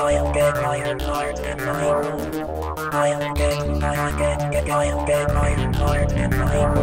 I'll get my heart in my room. I'll get I'll get get I'll get heart in my room.